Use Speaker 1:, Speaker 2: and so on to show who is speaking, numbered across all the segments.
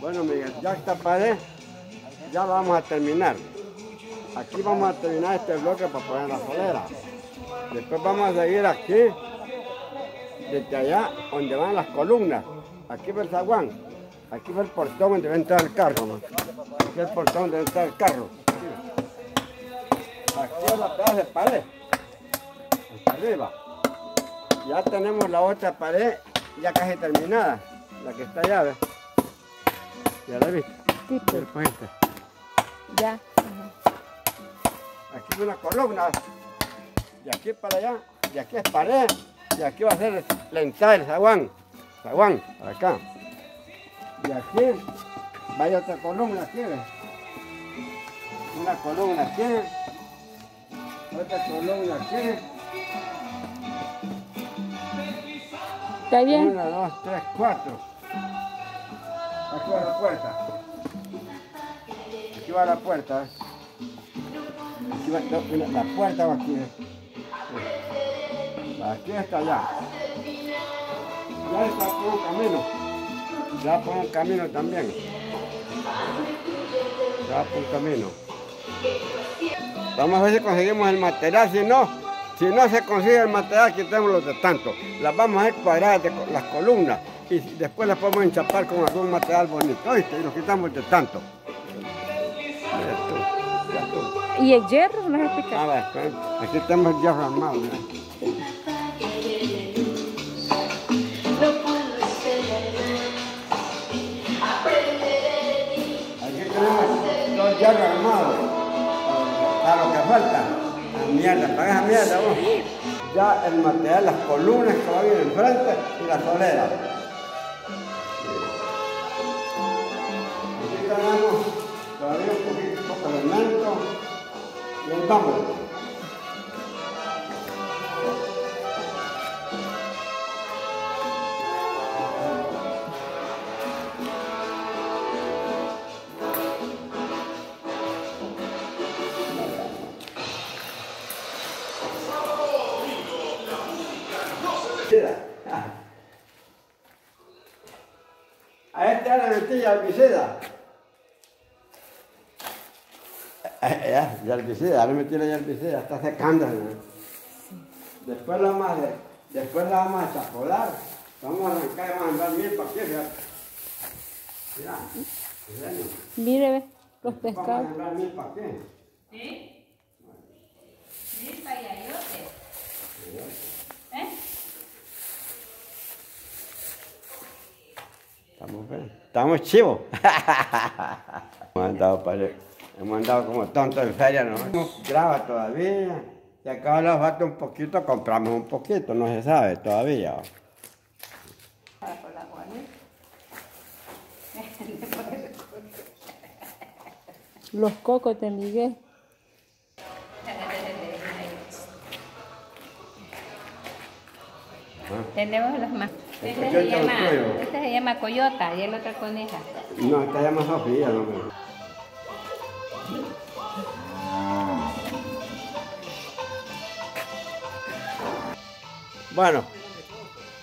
Speaker 1: Bueno, Miguel, ya esta pared ya vamos a terminar. Aquí vamos a terminar este bloque para poner la solera. Después vamos a seguir aquí, desde allá, donde van las columnas. Aquí va el zaguán. Aquí va el portón donde va a entrar el carro. ¿no? Aquí es el portón donde va a entrar el carro. Aquí es la pedazo de pared. Hasta arriba. Ya tenemos la otra pared ya casi terminada. La que está allá, ¿ves? ¿Ya la viste?
Speaker 2: Sí,
Speaker 1: El puente.
Speaker 2: Ya.
Speaker 1: Aquí es una columna. De aquí para allá. Y aquí es pared. Y aquí va a ser la entrada del zaguán. Zaguán, para acá. Y aquí vaya otra columna aquí, ¿ves? Una columna aquí. Otra columna aquí.
Speaker 2: ¿Está bien?
Speaker 1: Una, dos, tres, cuatro. Aquí va la puerta. Aquí va la puerta. ¿eh? Aquí va, no, la puerta va aquí. ¿eh? Aquí está allá. Ya está por un camino. Ya por un camino también. Ya por un camino. Vamos a ver si conseguimos el material. Si no, si no se consigue el material, quitémoslo de tanto. Las vamos a hacer cuadradas de las columnas y después las podemos enchapar con algún material bonito. ¿Oíste? Y lo quitamos de tanto.
Speaker 2: ¿Y el hierro? ¿No explicado?
Speaker 1: A ver, aquí tenemos el hierro armado. Aquí tenemos dos hierros armados. Para lo que falta. Mierda, para esa mierda vos. Ya el material, las columnas que van en enfrente y la solera. Aquí tenemos todavía un poquito de cemento. Y ahí vamos. A este le metí herbicida. Eh, Ya, ya herbicida, le metí la herbicida, está secando. ¿no? Después la vamos a, después la vamos a chapolar. Vamos a arrancar y vamos a andar bien para aquí, fíjate. Mira.
Speaker 2: Mire, ve, los
Speaker 1: Vamos a
Speaker 2: pescados.
Speaker 1: andar bien para aquí.
Speaker 3: ¿Sí? ¿Sí? Payayote. ¿Eh?
Speaker 1: Estamos bien. Estamos chivos. hemos andado para hemos andado como tontos en feria, ¿no? No graba todavía. Si acá nos falta un poquito, compramos un poquito, no se sabe todavía.
Speaker 2: Los cocos de Miguel.
Speaker 3: Tenemos los más. Este se llama, este se llama coyota y el otro coneja.
Speaker 1: No, esta llama Sofía, no. Bueno,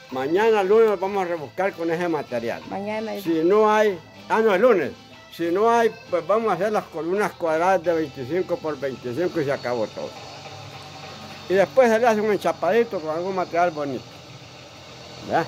Speaker 1: mañana lunes vamos a rebuscar con ese material.
Speaker 2: Mañana.
Speaker 1: Si no hay, ah, no, el lunes. Si no hay, pues vamos a hacer las columnas cuadradas de 25 por 25 y se acabó todo. Y después se le hace un enchapadito con algún material bonito. ¿Ya?